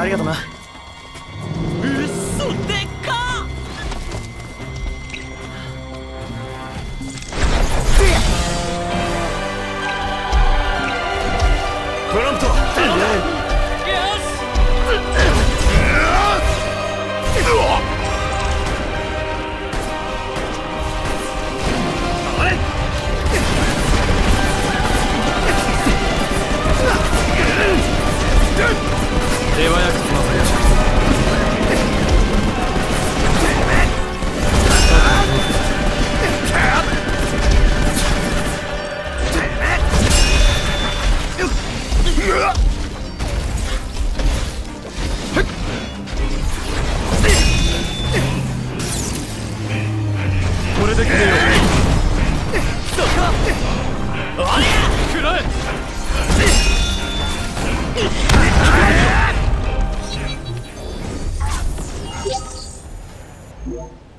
ありがとな。嘘でっ！かトランプト手早く済ませよこれで決めよう。そこおりゃ食らえ Yeah.